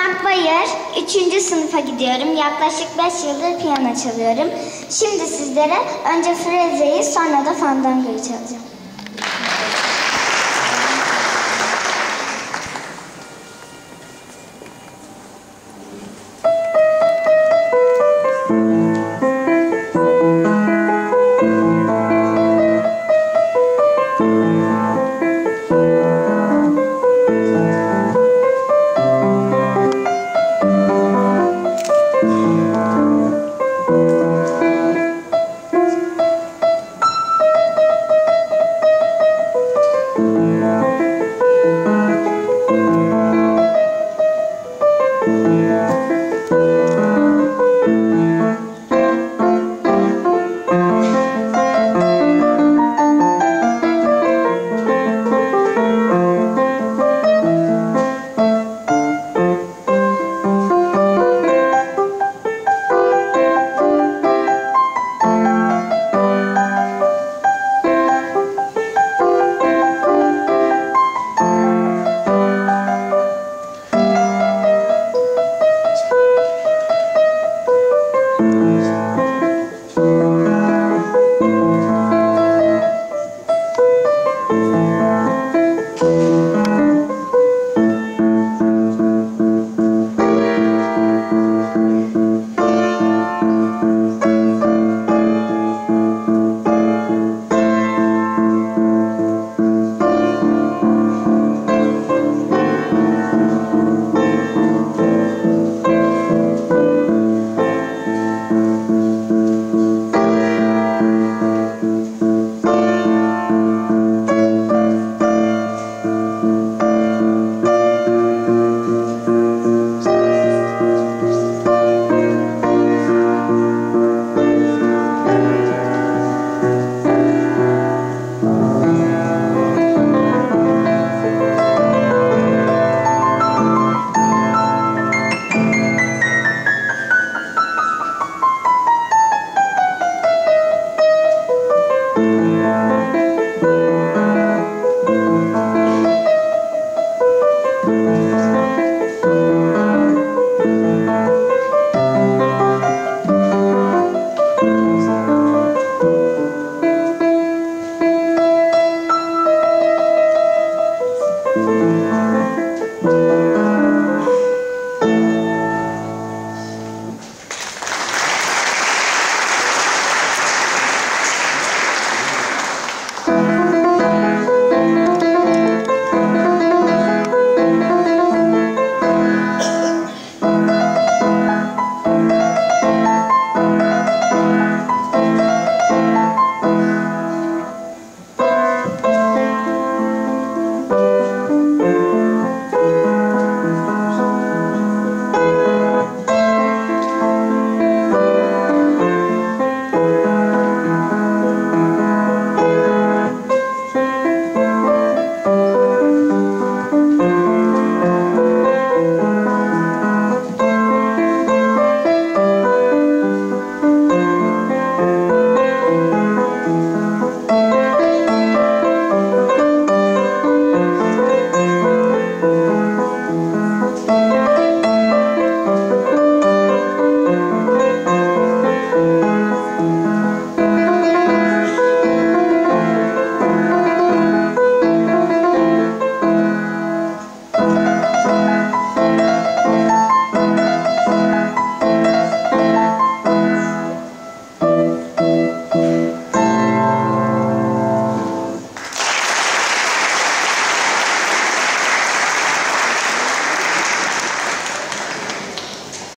Irmak Bayır, 3. sınıfa gidiyorum. Yaklaşık 5 yıldır piyano çalıyorum. Şimdi sizlere önce Freze'yi sonra da Fandango'yu çalacağım. Thank